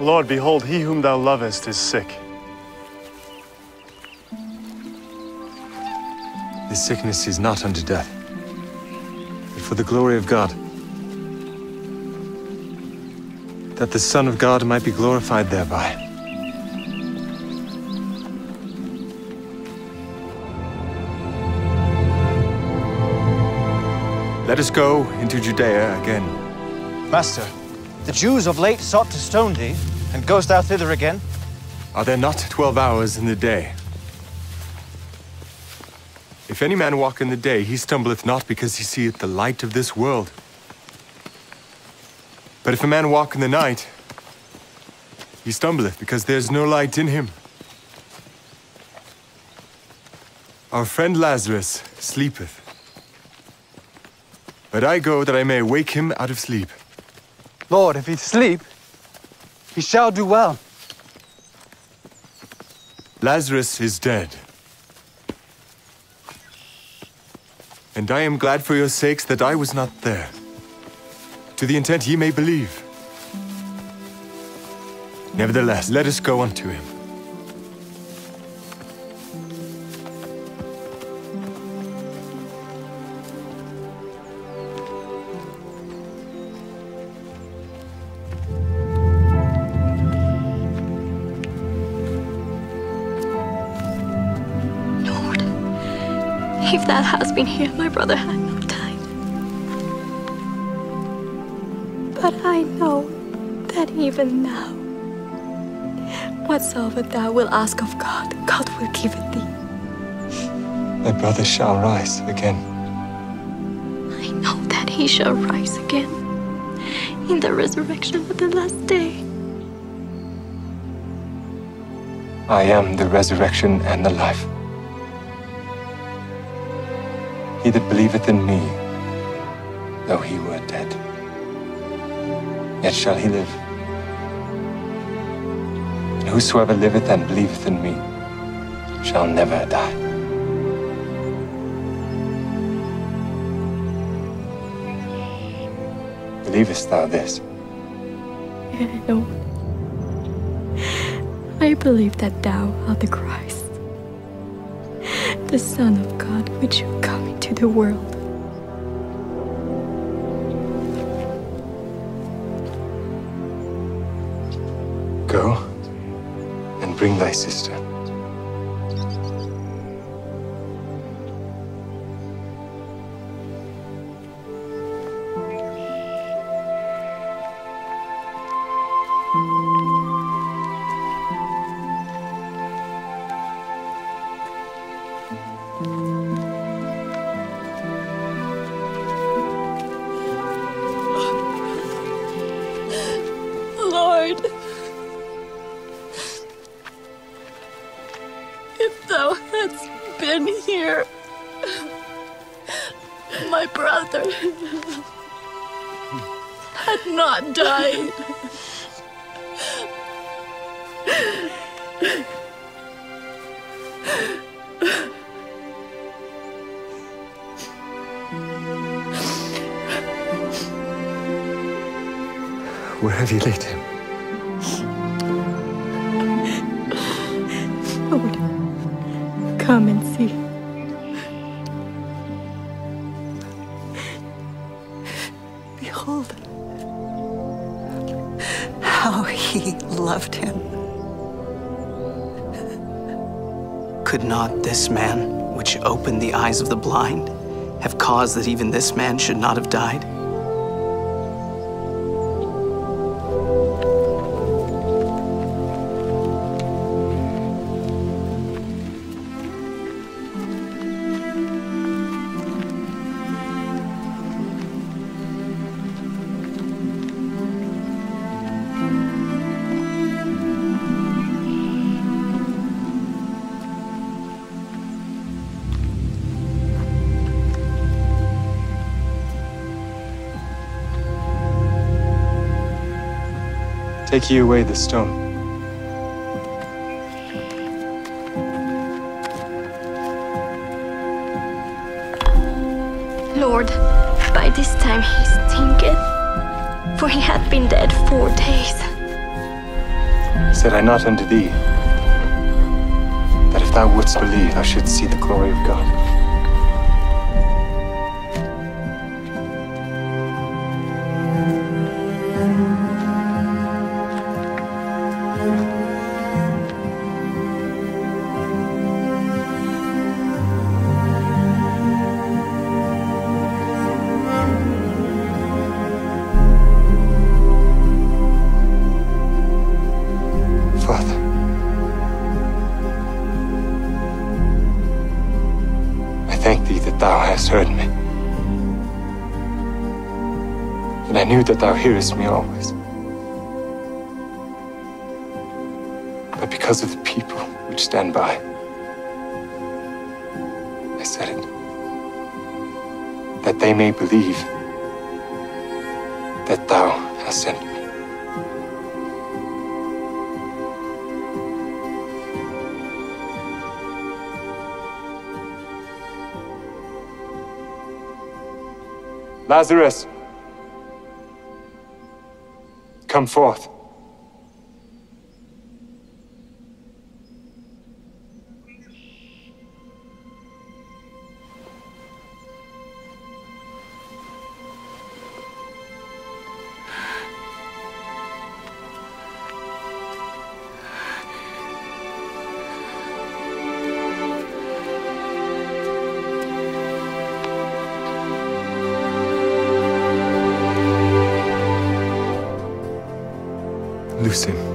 Lord, behold, he whom thou lovest is sick. This sickness is not unto death, but for the glory of God. That the Son of God might be glorified thereby. Let us go into Judea again. Master, the Jews of late sought to stone thee, and goest thou thither again? Are there not twelve hours in the day? If any man walk in the day, he stumbleth not because he seeth the light of this world. But if a man walk in the night, he stumbleth because there is no light in him. Our friend Lazarus sleepeth. But I go that I may wake him out of sleep. Lord, if he sleep, he shall do well. Lazarus is dead. And I am glad for your sakes that I was not there, to the intent ye may believe. Nevertheless, let us go unto him. If that has been here, my brother had not died. But I know that even now, whatsoever thou wilt ask of God, God will give it thee. My brother shall rise again. I know that he shall rise again in the resurrection of the last day. I am the resurrection and the life. He that believeth in me, though he were dead, yet shall he live. And whosoever liveth and believeth in me shall never die. Believest thou this? Lord. I believe that thou art the Christ, the Son of God, which shall come the world. Go and bring thy sister. My brother had not died. Where have you laid him? Lord, come and How he loved him. Could not this man, which opened the eyes of the blind, have caused that even this man should not have died? Take ye away the stone. Lord, by this time he stinketh, for he hath been dead four days. Said I not unto thee that if thou wouldst believe, thou shouldst see the glory of God? Thank thee that thou hast heard me. And I knew that thou hearest me always. But because of the people which stand by, I said it. That they may believe that thou hast sent me. Lazarus, come forth. Loose him.